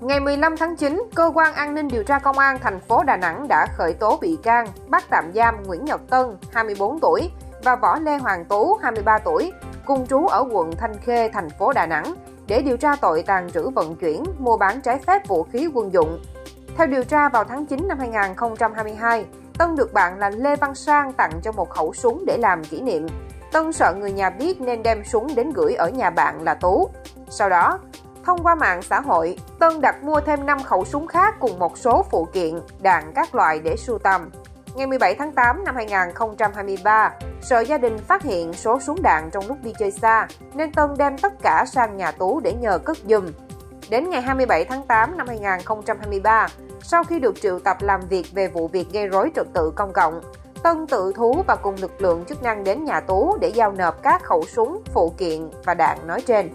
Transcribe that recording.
Ngày 15 tháng 9, Cơ quan An ninh điều tra Công an thành phố Đà Nẵng đã khởi tố bị can, bắt tạm giam Nguyễn Nhật Tân, 24 tuổi, và Võ Lê Hoàng Tú, 23 tuổi, cùng trú ở quận Thanh Khê, thành phố Đà Nẵng, để điều tra tội tàn trữ vận chuyển, mua bán trái phép vũ khí quân dụng. Theo điều tra vào tháng 9 năm 2022, Tân được bạn là Lê Văn Sang tặng cho một khẩu súng để làm kỷ niệm. Tân sợ người nhà biết nên đem súng đến gửi ở nhà bạn là Tú. Sau đó, thông qua mạng xã hội, Tân đặt mua thêm 5 khẩu súng khác cùng một số phụ kiện, đạn các loại để sưu tầm. Ngày 17 tháng 8 năm 2023, sợ gia đình phát hiện số súng đạn trong lúc đi chơi xa, nên Tân đem tất cả sang nhà Tú để nhờ cất giùm. Đến ngày 27 tháng 8 năm 2023, sau khi được triệu tập làm việc về vụ việc gây rối trật tự công cộng, Tân tự thú và cùng lực lượng chức năng đến nhà Tú để giao nộp các khẩu súng, phụ kiện và đạn nói trên.